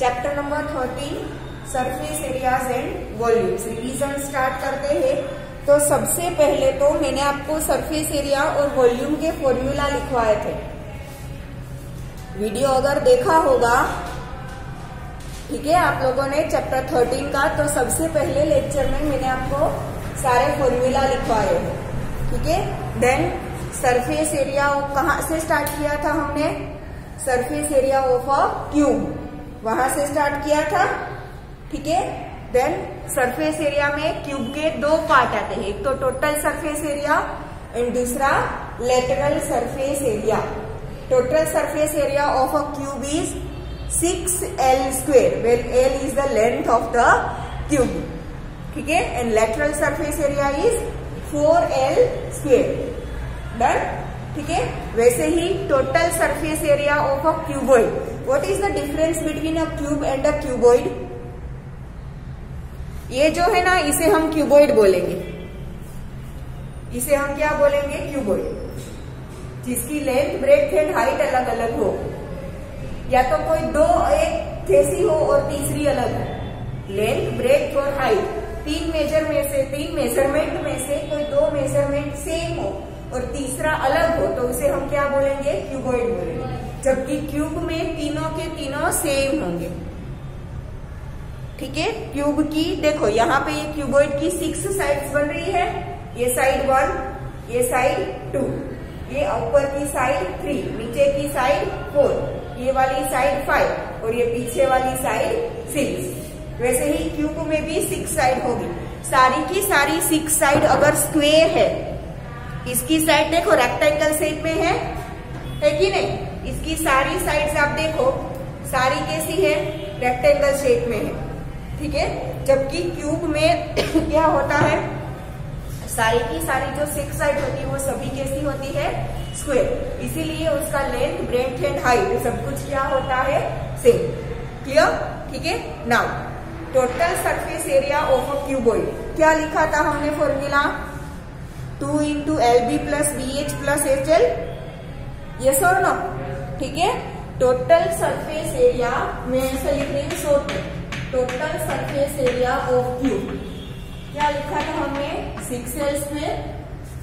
Chapter number thirteen surface areas and volumes revision start करते हैं। तो सबसे पहले तो मैंने आपको सरफेस एरिया और वॉल्यूम के फॉर्मूला लिखवाए थे। वीडियो अगर देखा होगा, ठीक है, आप लोगों ने चैप्टर थर्टीन का तो सबसे पहले लेक्चर में मैंने आपको सारे फॉर्मूला लिखवाए हैं। ठीक है? देन सरफेस एरिया कहा से स्टार्ट किया था हमने? Surface area of a cube वहाँ से स्टार्ट किया था, ठीक है? देन सरफेस एरिया में क्यूब के दो पार्ट आते हैं। एक तो टोटल सरफेस एरिया एंड दूसरा lateral surface area total surface area of a cube is six L square well L is the length of the cube ठीक है? And lateral surface area is four L square done ठीक है? वैसे ही total surface area of a cuboid what is the difference between a cube and a cuboid ये जो है ना, इसे हम क्यूबॉइड बोलेंगे। इसे हम क्या बोलेंगे? क्यूबॉइड जिसकी लेंथ ब्रेथ एंड हाइट अलग अलग हो। या तो कोई दो, एक थेसी हो और तीसरी अलग हो। लेंथ ब्रेथ और हाइट तीन मेजर में से, तीन मेज़रमेंट में से कोई दो मेज़रमेंट सेम हो। और तीसरा अलग हो तो उसे हम क्या बोलेंगे? क्यूबॉइड बोलेंगे। जबकि क्यूब में तीनों के तीनों सेम होंगे। ठीक है? क्यूब की, देखो, यहाँ पे ये क्यूबॉइड की सिक्स साइड्स बन रही है। ये साइड वन ये साइड टू ये ऊपर की साइड थ्री नीचे की साइड फोर ये वाली साइड फाइव और ये पीछे वाली साइड सिक्स वैसे ही क्यूब में भी सिक्स साइड होगी। सारी की सारी सिक्स साइड अगर स्क्वेयर है इसकी साइड देखो रेक्टेंगल शेप में है। है कि नहीं? इसकी सारी साइड्स आप देखो, सारी कैसी है? रेक्टेंगल शेप में है। ठीक है? जबकि क्यूब में क्या होता है? सारी की सारी जो सिक्स साइड होती है, वो सभी कैसी होती है? स्क्वेयर इसीलिए उसका लेंथ ब्रेथ एंड हाइट सब कुछ क्या होता है? सेम क्लियर ठीक है? Now total surface area of a cuboid क्या लिखा था हमने formula two into L B plus B H plus H L? ये सो नो ठीक है? टोटल सरफेस एरिया में ऐसा लिख रही हूँ short total surface area of cube क्या लिखा था हमने? सिक्स एल स्क्वेयर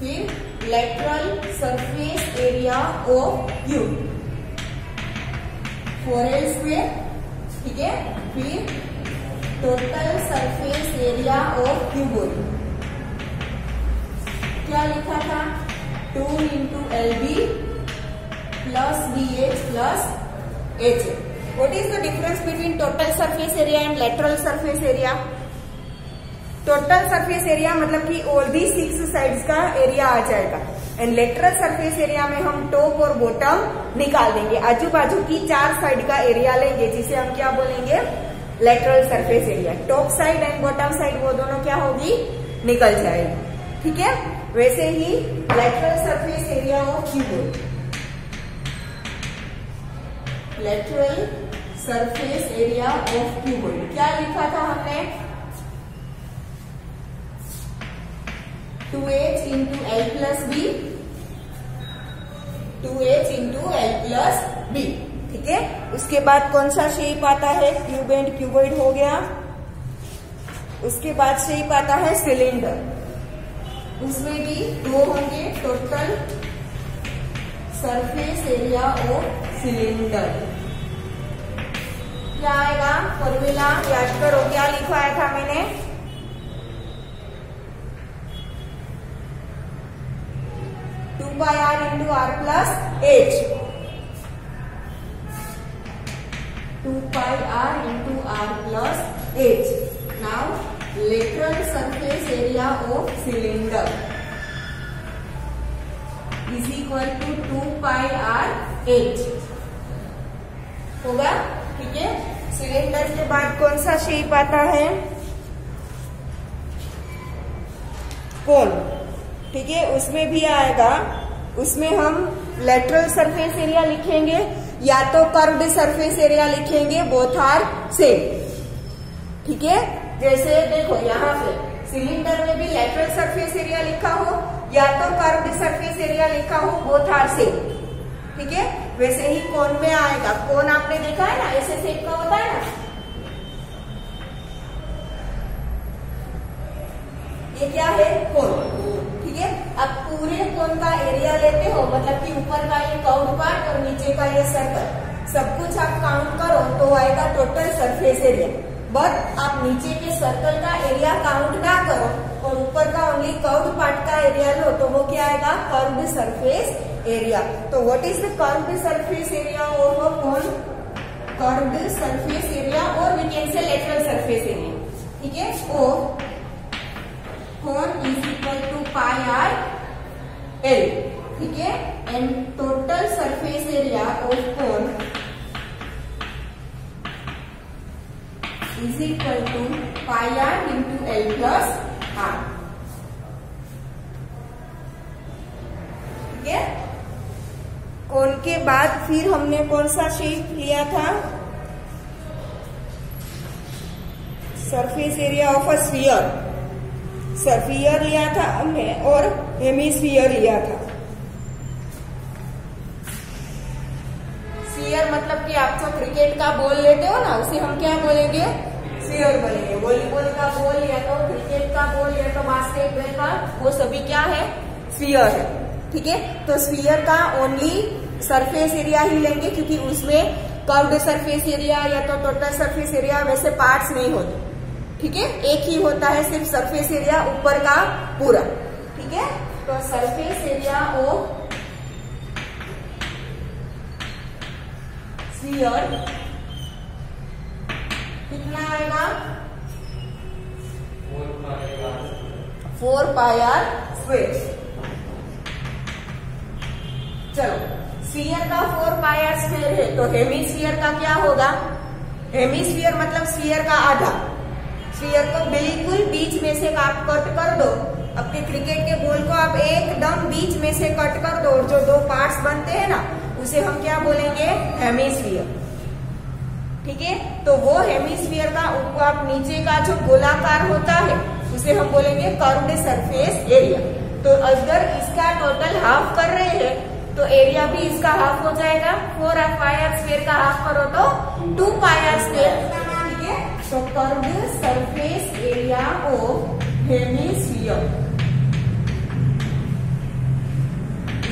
फिर lateral surface area of cube four L square ठीक है? फिर total surface area of cuboid क्या लिखा था? Two into L B plus B H plus H what is the difference between total surface area and lateral surface area total surface area मतलब कि all the six sides का area आ जाएगा। And lateral surface area में हम top और bottom निकाल देंगे। आजू बाजू की चार साइड का एरिया लेंगे, जिसे हम क्या बोलेंगे? Lateral surface area top side and bottom side वो दोनों क्या होगी? निकल जाएगी। ठीक है? वैसे ही lateral surface area of cuboid lateral surface area of cuboid क्या लिखा था हमने? Two H into L plus B two H into L plus B ठीक है? उसके बाद कौन सा शेप आता है? क्यूब एंड क्यूबोइड हो गया. उसके बाद शेप आता है सिलेंडर उसमें भी दो होंगे टोटल सरफेस एरिया और सिलेंडर क्या आएगा? फॉर्मूला याद करो, क्या लिखवाया था मैंने? Two by R into R plus H two pi R into R plus H now lateral surface area of cylinder is equal to 2 pi r h होगा? ठीक है? सिलेंडर के बाद कौन सा शेप आता है? कोन ठीक है? उसमें भी आएगा। उसमें हम लेटरल सरफेस एरिया लिखेंगे, या तो कर्व्ड सरफेस एरिया लिखेंगे बोथ आर सेम ठीक है? जैसे देखो यहाँ पे सिलेंडर में भी लेटरल सरफेस एरिया लिखा हो, या तो कर्व सरफेस एरिया लिखा हो वो था से ठीक है? वैसे ही कोन में आएगा? कोन आपने देखा है ना? ऐसे सेप का होता है ना? ये क्या है? कोन ठीक है? अब पूरे कोन का एरिया लेते हो मतलब कि ऊपर का ये काउंट पार्ट और नीचे का ये सर्कल सब कुछ आप काउंट करो तो आएगा टोटल सरफेस एरिया बट आप नीचे के सर्कल का एरिया काउंट ना करो और ऊपर का ओनली कर्व पार्ट का एरिया लो तो वो क्या आएगा? कर्व सरफेस एरिया तो what is the curve surface area of a cone curve surface area और we can say lateral surface area ठीक है? ओ cone is equal to pi R L ठीक है? And total surface area of cone is equal to pi R into L plus R ठीक है? कोन के बाद फिर हमने कौन सा शेप लिया था? Surface area of a sphere sphere लिया था हमने और हेमिस्फियर लिया था। स्फीयर मतलब कि आप जो क्रिकेट का बॉल लेते हो ना, उसे हम क्या बोलेंगे? स्फीयर बोलेंगे वॉलीबॉल का बॉल या तो क्रिकेट का बॉल या तो बास्केटबॉल का, वो सभी क्या है? स्फीयर है। ठीक है? तो स्फीयर का ओनली सरफेस एरिया ही लेंगे क्योंकि उसमें कर्व्ड सरफेस एरिया या तो टोटल सरफेस एरिया वैसे पार्ट्स नहीं होते। ठीक है? एक ही होता है सिर्फ़ सरफेस एरिया ऊपर का पूरा। ठीक है? तो सरफेस एरिया ऑफ़ स्फीयर कितना आएगा? फोर पाई आर स्क्वेयर चलो स्फीयर का फोर पाई आर स्क्वेयर है तो हेमिस्फीयर का क्या होगा? हेमिस्फीयर मतलब स्फीयर का आधा। स्फीयर को बिल्कुल बीच में से आप कट कर दो। अपने क्रिकेट के बॉल को आप एकदम बीच में से कट कर दो और जो दो पार्ट्स बनते हैं ना उसे हम क्या बोलेंगे? हेमिस्फीयर ठीक है? तो वो हेमिस्फीयर का ऊपर आप नीचे का जो गोलाकार होता है, उसे हम बोलेंगे कर्व्ड सरफेस एरिया तो अगर इसका टोटल हाफ़ कर रहे हैं तो एरिया भी इसका हाफ़ हो जाएगा। फोर पाई आर स्क्वेयर का हाफ़ करो तो टू पाई आर स्क्वेयर ठीक है? तो curved surface area of hemisphere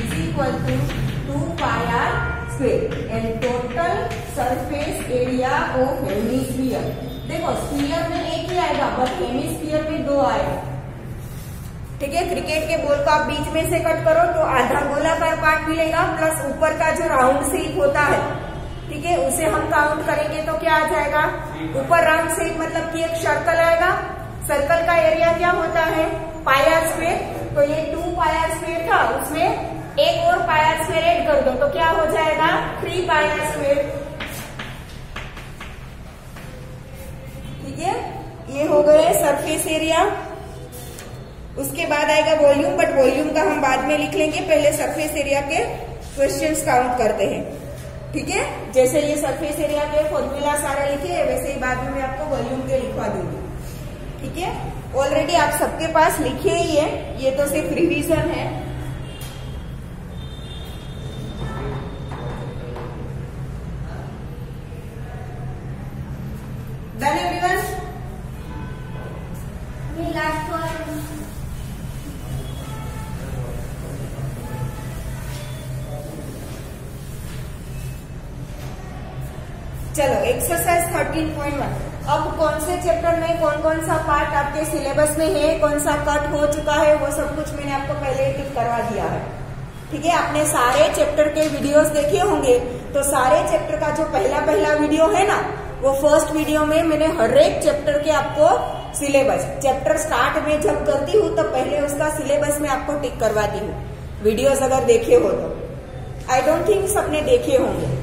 is equal to two pi r square and total surface area of hemisphere देखो स्फीयर में एक ही आएगा बट हेमिस्फीयर में दो आएगा। ठीक है? क्रिकेट के बॉल को आप बीच में से कट करो तो आधा गोलाकार पार्ट मिलेगा प्लस ऊपर का जो राउंड शेप होता है, ठीक है? उसे हम काउंट करेंगे तो क्या आ जाएगा? ऊपर राउंड शेप मतलब कि एक सर्कल आएगा। सर्कल का एरिया क्या होता है? पायर स्क्वेयर तो ये टू पायर स्क्वेयर था, उसमें एक और पायर स्क्वेयर एड कर दो तो क्या हो जाएगा? थ्री पायर स्क्वेयर ठीक है ये हो गए सरफेस एरिया उसके बाद आएगा वॉल्यूम बट वॉल्यूम का हम बाद में लिख लेंगे। पहले सरफेस एरिया के क्वेश्चंस काउंट करते हैं। ठीक है? जैसे ये सरफेस एरिया के फॉर्मूला सारा लिखे है वैसे ही बाद में मैं आपको वॉल्यूम के लिखवा दूँगी। ठीक है? ऑलरेडी आप सबके पास लिखे ही है। ये तो सिर्फ़ रिविजन है। कौन सा पार्ट आपके सिलेबस में है कौन सा कट हो चुका है, वो सब कुछ मैंने आपको पहले टिक करवा दिया है। ठीक है? आपने सारे चैप्टर के वीडियोस देखे होंगे तो सारे चैप्टर का जो पहला पहला वीडियो है ना, वो फ़र्स्ट वीडियो में मैंने हर एक चैप्टर के आपको सिलेबस चैप्टर स्टार्ट में जब करती हूँ, तब पहले उसका सिलेबस में आपको टिक करवाती हूँ। वीडियोस अगर देखे हो तो। आई डोंट थिंक सबने देखे होंगे।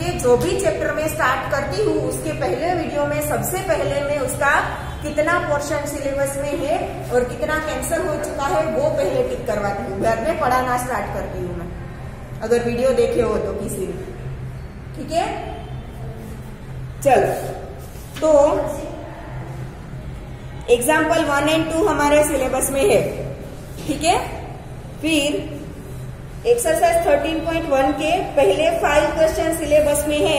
है जो भी चैप्टर में स्टार्ट करती हूँ, उसके पहले वीडियो में, सबसे पहले मैं उसका कितना पोर्शन सिलेबस में है और कितना कैंसिल हो चुका है, वो पहले टिक करवाती हूँ। घर में पढ़ाना स्टार्ट करती हूँ मैं। अगर वीडियो देखे हो तो किसी ने। ठीक है? चलो। तो एग्ज़ाम्पल वन एंड टू हमारे सिलेबस में है। ठीक है? फिर एक्सरसाइज 13.1 के पहले फाइव क्वेश्चन सिलेबस में है।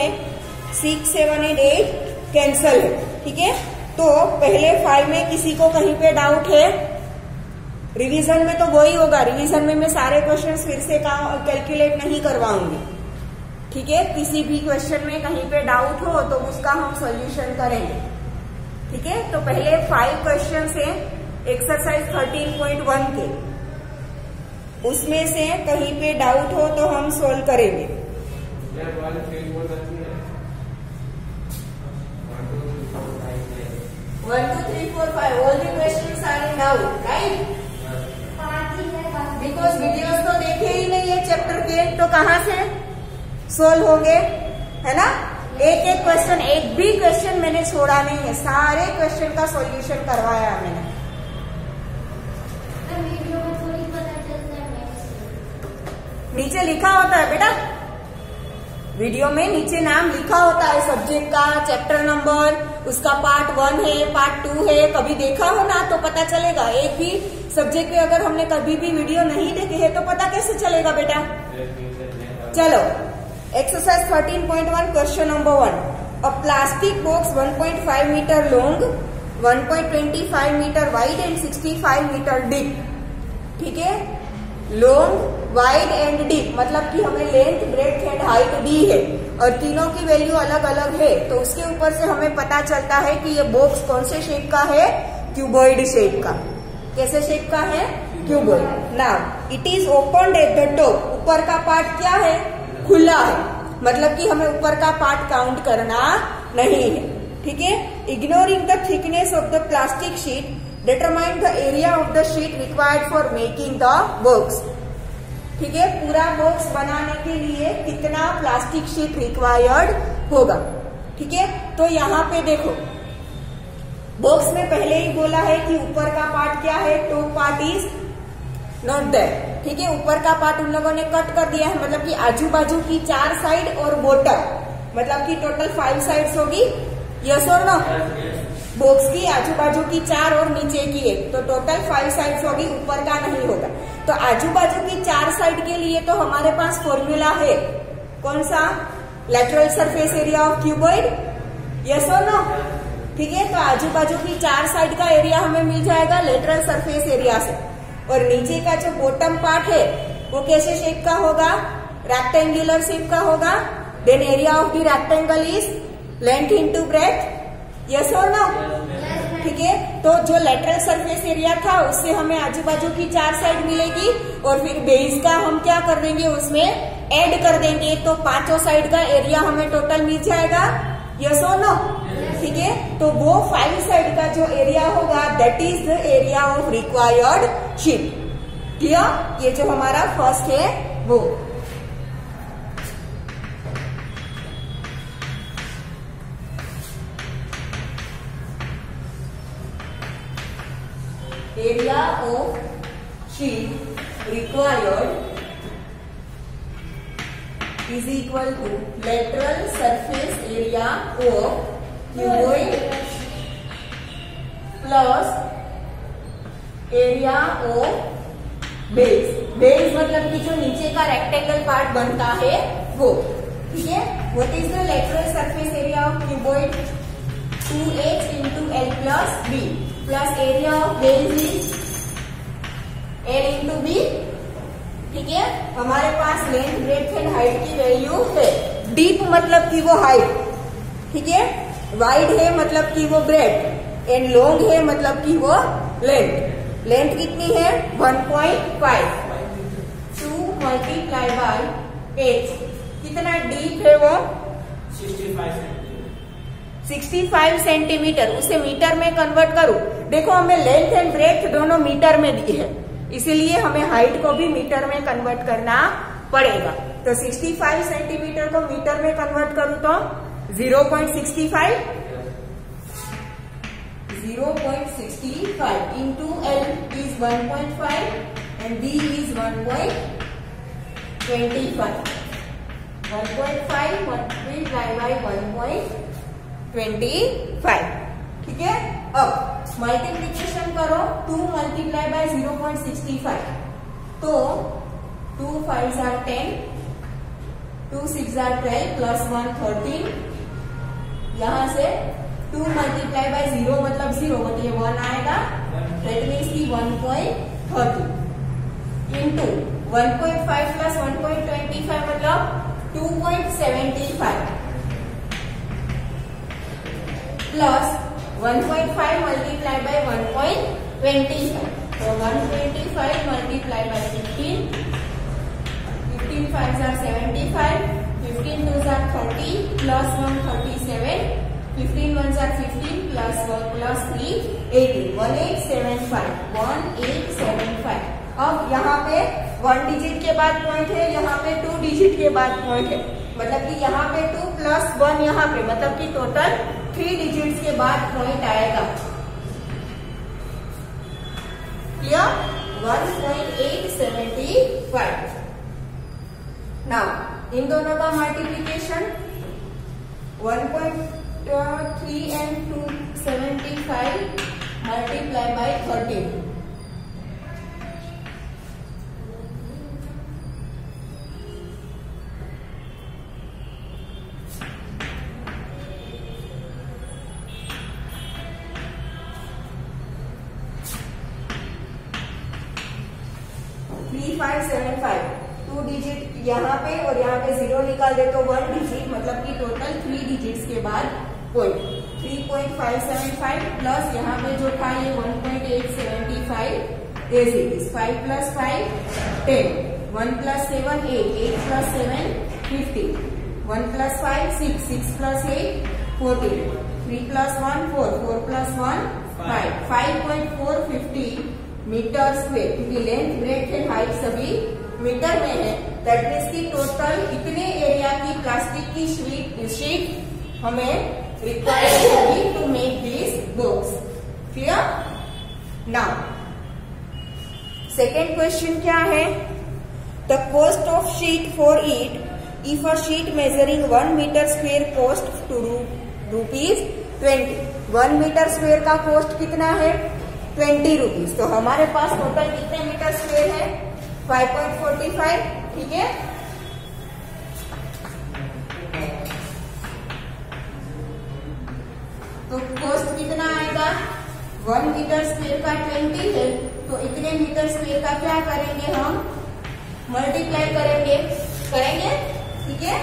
Six seven and eight cancel है। ठीक है? तो पहले फाइव में किसी को कहीं पे डाउट है? रिवीजन में तो वही होगा। रिवीजन में मैं सारे क्वेश्चन फिर से कैलकुलेट नहीं करवाऊँगी। ठीक है? किसी भी क्वेश्चन में कहीं पे डाउट हो तो उसका हम सॉल्यूशन करेंगे। ठीक है? तो पहले फाइव क्वेश्चन है एक्सरसाइज 13.1 के। उसमें से कहीं पे डाउट हो तो हम सोल्व करेंगे। One two three four five all the question are in doubt right because videos तो देखे ही नहीं है चैप्टर के तो कहाँ से सोल्व होंगे? है ना? एक एक क्वेश्चन एक भी क्वेश्चन मैंने छोड़ा नहीं है। सारे क्वेश्चन का सॉल्यूशन करवाया मैंने। नीचे लिखा होता है बेटा। वीडियो में नीचे नाम लिखा होता है सब्जेक्ट का चैप्टर नंबर उसका पार्ट वन है पार्ट टू है, कभी देखा हो ना तो पता चलेगा। एक भी सब्जेक्ट पे अगर हमने कभी भी वीडियो नहीं देखे है तो पता कैसे चलेगा बेटा? चलो exercise 13.1 question number one a plastic box 1.5 metre long 1.25 metre wide and 65 metre deep ठीक है? लॉन्ग वाइड एंड डीप मतलब कि हमें लेंथ ब्रेथ एंड हाइट डी है। और तीनों की वैल्यू अलग अलग है। तो उसके ऊपर से हमें पता चलता है कि ये बॉक्स कौन से शेप का है? क्यूबॉइड शेप का। कैसे शेप का है? Cuboid now it is open at the top ऊपर का पार्ट क्या है? खुला है। मतलब कि हमें ऊपर का पार्ट काउंट करना नहीं है। ठीक है? Ignoring the thickness of the plastic sheet determine the area of the sheet required for making the box ठीक है? पूरा बॉक्स बनाने के लिए कितना प्लास्टिक शीट रिक्वायर्ड होगा? ठीक है? तो यहाँ पे देखो। बॉक्स में पहले ही बोला है कि ऊपर का पार्ट क्या है? Top part is not there ठीक है? ऊपर का पार्ट उन लोगों ने कट कर दिया है। मतलब कि आजू बाजू की चार साइड और बॉटम मतलब कि टोटल फाइव साइड्स होगी? यस और नो बॉक्स की आजू बाजू की चार और नीचे की एक तो टोटल फाइव साइड होगी ऊपर का नहीं होगा। तो आजू बाजू की चार साइड के लिए तो हमारे पास फॉर्मूला है। कौन सा? Lateral surface area of cuboid yes और नो ठीक है तो आजू बाजू की चार साइड का एरिया हमें मिल जाएगा लेटरल सरफेस एरिया से। और नीचे का जो बॉटम पार्ट है, वो कैसे शेप का होगा? रेक्टेंगुलर शेप का होगा। Then area of the rectangle is length into breadth yes और नो ठीक है? तो जो लेटरल सरफेस एरिया था उससे हमें आजू बाजू की चार साइड मिलेगी और फिर बेस का हम क्या कर देंगे उसमें ऐड कर देंगे। तो पाँचों साइड का एरिया हमें टोटल मिल जाएगा। यस और नो ठीक है? तो वो फाइव साइड का जो एरिया होगा that is the area of required sheet clear ये जो हमारा फ़र्स्ट है वो। Area of sheet required is equal to lateral surface area of cuboid plus area of base base मतलब कि जो नीचे का रेक्टेंगल पार्ट बनता है वो ठीक है what is the lateral surface area of cuboid 2h into L plus B plus area of base is L into B ठीक है? हमारे पास लेंथ ब्रेथ एंड हाइट की वैल्यू है। डीप मतलब कि वो हाइट ठीक है? वाइड है मतलब कि वो ब्रेथ एंड लॉन्ग है मतलब कि वो लेंथ लेंथ कितनी है? 1.5 टू मल्टीप्लाई बाय एच कितना डीप है वो? 65 सेंटीमीटर, उसे मीटर में कन्वर्ट करूँ। देखो, हमें लेंथ एंड ब्रेथ दोनों मीटर में दी है। इसीलिए हमें हाइट को भी मीटर में कन्वर्ट करना पड़ेगा। तो 65 सेंटीमीटर को मीटर में कन्वर्ट करूँ तो 0.65 0.65 into L is 1.5 and B is 1.25 1.5 multiplied by 1.25 ठीक है? अब मल्टीप्लीकेशन करो टू मल्टीप्लाई बाय 0.65 तो 2 five are 10 2 six are 12 plus 1 13 यहाँ से टू मल्टीप्लाई बाय ज़ीरो मतलब ज़ीरो मतलब ये 1 आएगा। दैट मीन्स की 1.5 thirty into one point five plus one point twenty five मतलब two point seventy five fifteen fifteen five are seventy five fifteen two are thirty plus one thirty seven fifteen one jar fifteen plus one plus three eighteen one eight seven five one eight seven five अब यहाँ पे one digit के बाद point है, यहाँ पे two digit के बाद पॉइंट है. मतलब कि यहाँ पे टू प्लस वन यहाँ पे मतलब कि टोटल थ्री डिजिट्स के बाद पॉइंट आएगा clear one point eight seventy five now इन दोनों का multiplication one point 3 and 275 multiply by 13. Three दे तो वन डिजिट मतलब कि टोटल थ्री डिजिट्स के बाद सेवन फाइव प्लस यहाँ पे जो था ये one point eight seventy five as it is five plus five ten one plus seven eight eight plus seven fifteen one plus five six six plus eight fourteen three plus one four four plus one five five point four fifty metre square क्योंकि length breadth and height सभी metre में है that means की total इतने area की plastic की sheet sheet हमें require होगी to make this box clear now second question क्या है? The cost of sheet for it if a sheet measuring one metre square cost two रू rupees twenty one metre square का cost कितना है? Twenty rupees तो हमारे पास total कितने मीटर स्क्वेयर है? फाइव पॉइंट फोर्टी फाइव, ठीक है? तो कॉस्ट कितना आएगा? वन मीटर स्क्वेयर का ट्वेंटी है तो इतने मीटर स्क्वेयर का क्या करेंगे हम? मल्टीप्लाई करेंगे। करेंगे? ठीक है?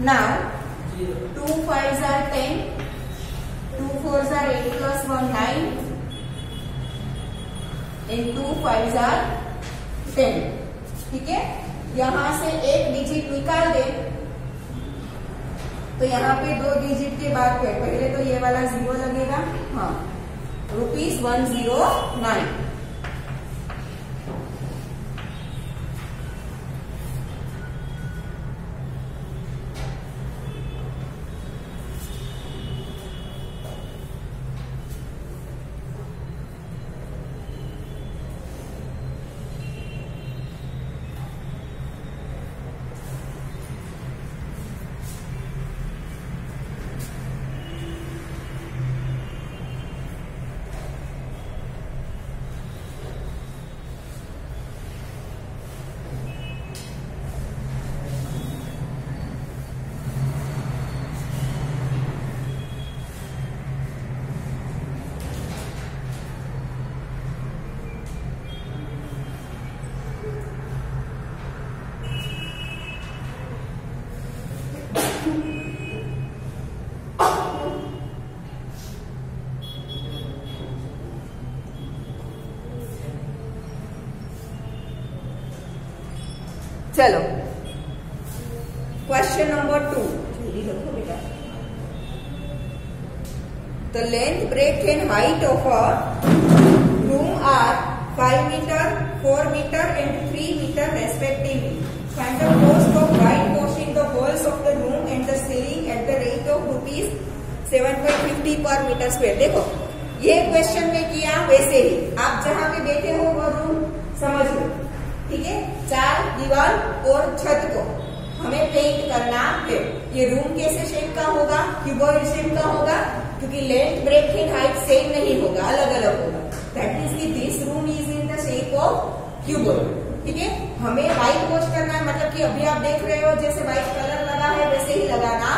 Now two five jar ten two four jar eight plus one nine and two five jar ten ठीक है? यहाँ से एक डिजिट निकाल दे। तो यहाँ पे दो डिजिट के बाद पहले तो ये वाला ज़ीरो लगेगा। हाँ। रुपीज़ वन ज़ीरो नाइन चलो। Question number two the length breadth and height of a room are five metre four metre and three metre respectively find the cost of white washing the walls of the room and the ceiling rate of rupees seven point fifty per metre square देखो, ये question में किया वैसे ही। आप जहाँ पे बैठे हो, वो रूम समझ लो। ठीक है? चार दीवार और छत को हमें पेंट करना है। ये रूम कैसे शेप का होगा? क्यूबॉइड शेप का होगा? क्योंकि length breadth and height same नहीं होगा अलग अलग होगा। दैट मीन्स की this room is in the shape of cuboid ठीक है? हमें व्हाइट वॉश करना है मतलब कि अभी आप देख रहे हो, जैसे व्हाइट कलर लगा है, वैसे ही लगाना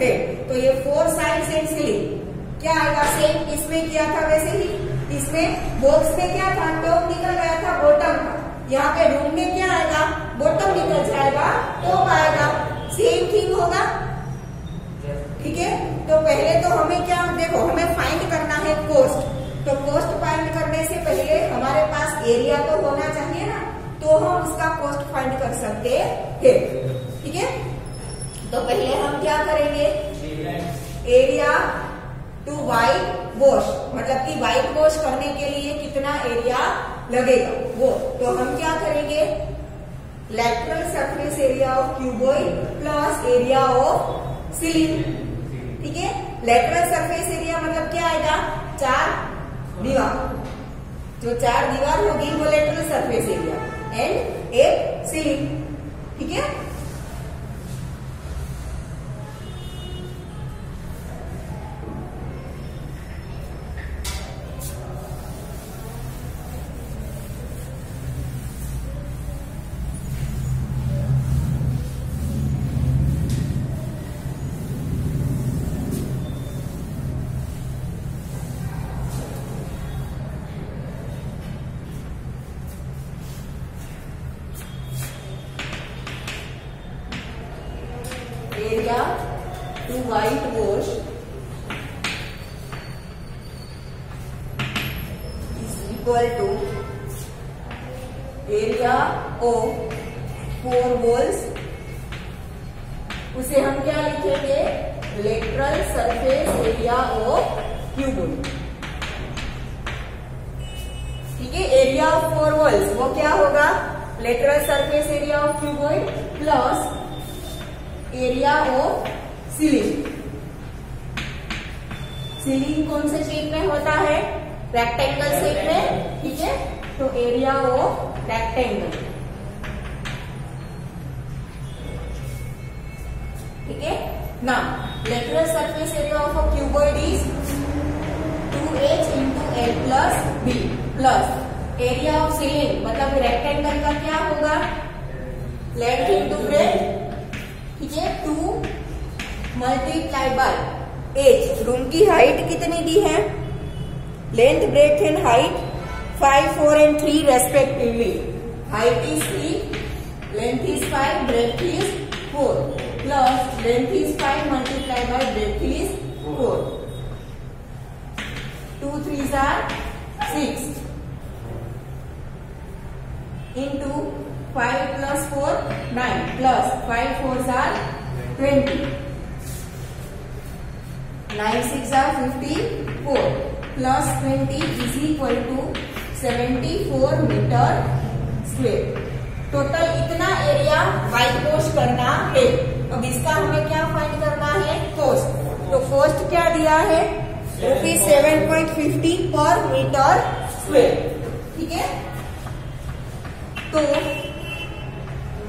है। तो ये फोर साइड एंड सीलिंग क्या आएगा? सेम इसमें किया था, वैसे ही। इसमें बॉक्स में क्या था? टॉप निकल गया था बॉटम का यहाँ पे रूम में क्या आएगा? बॉटम निकल जाएगा टॉप आएगा सेम थिंग होगा। ठीक है? तो पहले तो हमें क्या देखो हमें फाइंड करना है कोस्ट तो कोस्ट फाइंड करने से पहले हमारे पास एरिया तो होना चाहिए ना तो हम उसका कोस्ट फाइंड कर सकते हैं। ठीक है? तो पहले हम क्या करेंगे? एरिया टू वाइट वॉश मतलब कि वाइट वॉश करने के लिए कितना एरिया लगेगा? वो तो हम क्या करेंगे? Lateral surface area of cuboid plus area of ceiling ठीक है? लेटरल सरफेस एरिया मतलब क्या आएगा? चार दीवार। जो चार दीवार होगी वो लेटरल सरफेस एरिया एंड एक सिलिंग ठीक है? Area to whitewash is equal to area of four walls उसे हम क्या लिखेंगे? Lateral surface area of cuboid ठीक है? एरिया ऑफ़ फोर वॉल्स वो क्या होगा? Lateral surface area of cuboid plus area of ceiling ceiling कौन से शेप में होता है? रेक्टेंगल शेप में, ठीक है? तो एरिया ऑफ़ रेक्टेंगल ठीक है? ना lateral surface area of a cuboid is 2h into L plus B plus area of ceiling मतलब रेक्टेंगल का क्या होगा? लेंथ इंटू ब्रेथ है two multiply by h room की हाइट कितनी दी है? Length breadth and height five four and three respectively height is three length is five breadth is four plus length is five multiply by breadth is four two threes are six into 5 plus 4 9 plus 5 fours are 20 9 6 are 54 plus 20 is equal to 74 metre square total इतना area white wash करना है. अब इसका हमें क्या find करना है? Coast तो कोस्ट क्या दिया है? Rupees seven point fifty per metre square ठीक है? तो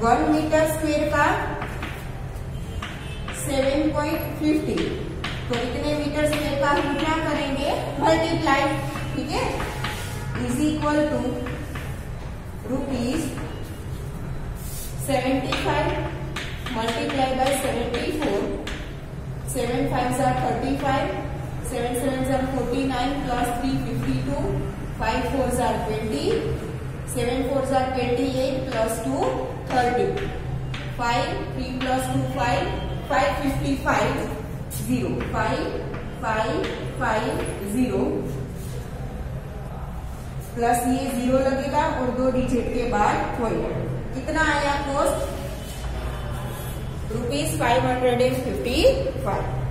वन मीटर स्क्वेयर का सेवन पॉइंट फिफ्टी। तो इतने मीटर स्क्वेयर का हम क्या करेंगे? मल्टीप्लाई ठीक है? Is equal to rupees seventy five multiply by seventy four seven five jar thirty five seven seven jar forty nine plus three fifty two five four jar twenty seven four jar twenty eight plus two thirty five three plus two five five fifty five zero five five five zero plus ये zero लगेगा और दो digit के बाद होएगा कितना आया cost rupees five hundred and fifty five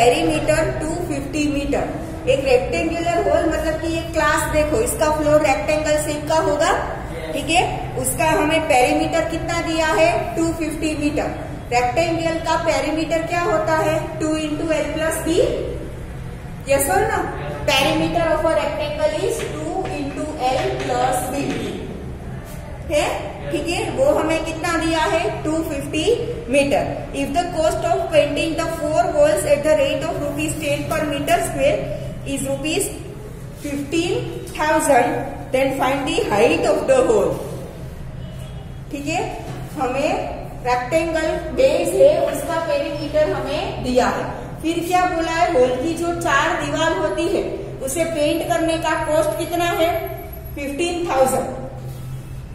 perimeter 250 metre एक रेक्टेंगुलर होल मतलब कि ये क्लास देखो इसका फ्लोर रेक्टेंगल शेप का होगा ठीक है? उसका हमें पेरीमीटर कितना दिया है? 250 मीटर रेक्टेंगल का पेरीमीटर क्या होता है? 2 into L plus B yes और ना perimeter of a rectangle is two into L plus B है? ठीक है वो हमें कितना दिया है? 250 metre. If the cost of painting the four walls at the rate of rupees ten per metre square is rupees fifteen thousand then find the height of the hall ठीक है? हमें रेक्टेंगल बेस है, उसका perimeter हमें दिया है। फिर क्या बोला है? होल की जो चार दीवार होती है, उसे पेंट करने का कॉस्ट कितना है? फिफ्टीन थाउज़ेंड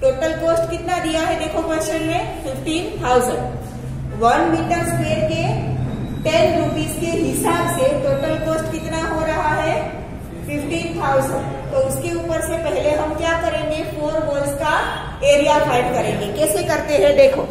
टोटल कॉस्ट कितना दिया है देखो क्वेश्चन में? Fifteen thousand one metre square के टेन रुपीज़ के हिसाब से टोटल कॉस्ट कितना हो रहा है? फिफ्टीन थाउज़ेंड तो उसके ऊपर से पहले हम क्या करेंगे? फोर वॉल्स का एरिया फाइंड करेंगे। कैसे करते हैं? देखो।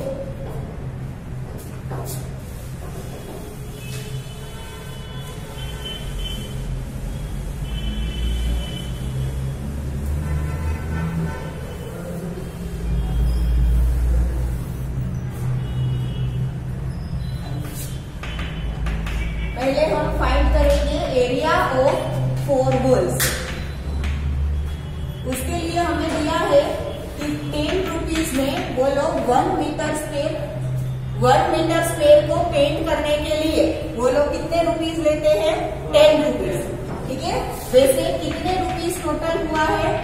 फोर उसके लिए हमें दिया है कि टेन रुपीज़ में वो लोग one metre square one metre square को पेंट करने के लिए वो लोग कितने रुपीज़ लेते हैं? टेन रुपीज़ ठीक है? वैसे कितने रुपीज़ टोटल हुआ है?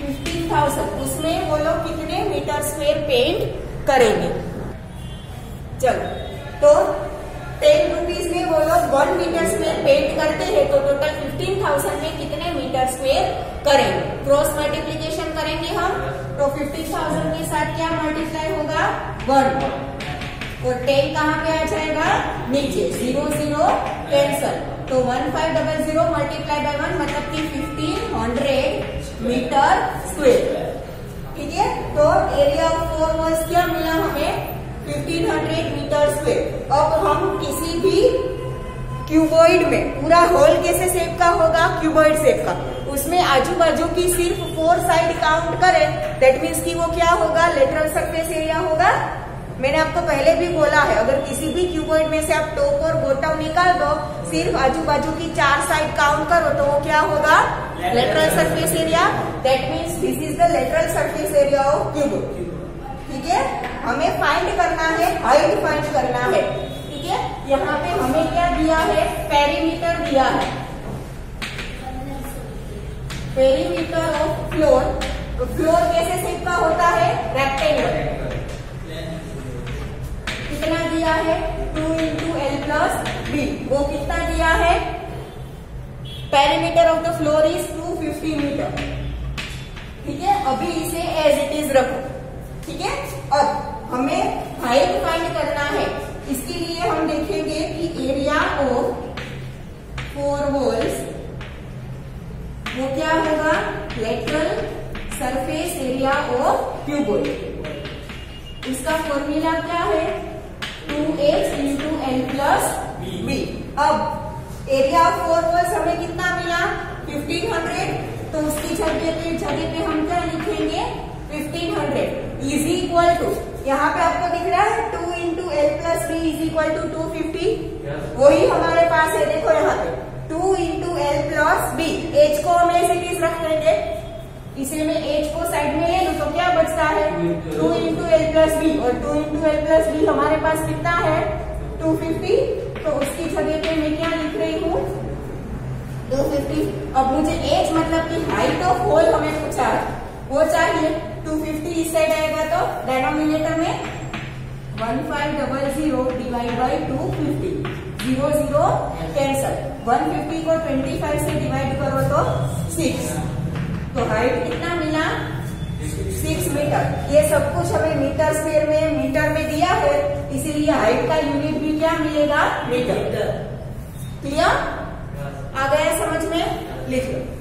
फिफ्टीन थाउज़ेंड उसमें वो लोग कितने मीटर स्क्वेयर पेंट करेंगे? चलो तो टेन रुपीज़ में वो लोग वन मीटर स्क्वेयर पेंट करते हैं तो टोटल फिफ्टीन थाउज़ेंड में कितने मीटर स्क्वेयर करेंगे? क्रॉस मल्टीप्लीकेशन करेंगे हम तो फिफ्टीन थाउज़ेंड के साथ क्या मल्टीप्लाई होगा? वन और टेन कहाँ पे आ जाएगा? नीचे ज़ीरो ज़ीरो कैंसल तो one five double zero multiply by one मतलब कि फिफ्टीन हंड्रेड मीटर स्क्वेयर ठीक है? तो एरिया ऑफ़ फोर वॉल्स क्या मिला हमें? 1500 मीटर स्क्वेयर अब हम किसी भी क्यूबॉइड में, पूरा होल कैसे शेप का होगा? क्यूबॉइड शेप का। उसमें आजू बाजू की सिर्फ़ फोर साइड काउंट करें। दैट मीन्स कि वो क्या होगा? लेटरल सरफेस एरिया होगा। मैंने आपको पहले भी बोला है, अगर किसी भी क्यूबॉइड में से आप टॉप और बॉटम निकाल दो, सिर्फ़ आजू बाजू की चार साइड काउंट करो तो वो क्या होगा? Lateral surface area that means this is the lateral surface area of cuboid ठीक है? हमें फाइंड करना है हाइट फाइंड करना है। है यहाँ पे हमें क्या दिया है? पेरीमीटर दिया है। पेरीमीटर ऑफ़ फ्लोर तो फ्लोर कैसे शेप का होता है? रेक्टेंगल कितना दिया है? Two into L plus B वो कितना दिया है? Perimeter of the floor is two fifty metre ठीक है? अभी इसे एज इट इज़ रखो। ठीक है? अब हमें हाइट फाइंड करना है। इसके लिए हम देखेंगे कि एरिया ऑफ़ फोर वॉल्स वो क्या होगा? Lateral surface area of cuboid इसका फॉर्मूला क्या है? Two H into L plus B अब एरिया ऑफ़ फोर वॉल्स हमें कितना मिला? फिफ्टीन हंड्रेड तो उसकी जगह पे जगह पे हम क्या लिखेंगे? Fifteen hundred is equal to यहाँ पे आपको दिख रहा है two into L plus B is equal to two fifty वही हमारे पास है देखो यहाँ पे। Two into L plus B H को हम ऐसे किस रख लेंगे। इसे मैं एच को साइड में ले लू तो क्या बचता है? Two into L plus B और two into L plus B हमारे पास कितना है? टू फिफ्टी तो उसकी जगह पे मैं क्या लिख रही हूँ? टू फिफ्टी अब मुझे एच मतलब की हाइट ऑफ़ होल हमें पूछा है। वो चाहिए। 250 इस साइड आएगा तो डेनोमिनेटर में one five double zero divide by two fifty zero zero cancel one fifty को ट्वेंटी फाइव से डिवाइड करो तो सिक्स तो हाइट कितना मिला? सिक्स मीटर ये सब कुछ हमें मीटर स्क्वेयर में मीटर में दिया है इसीलिए हाइट का यूनिट भी क्या मिलेगा? मीटर क्लियर आ गया समझ में? लिख लो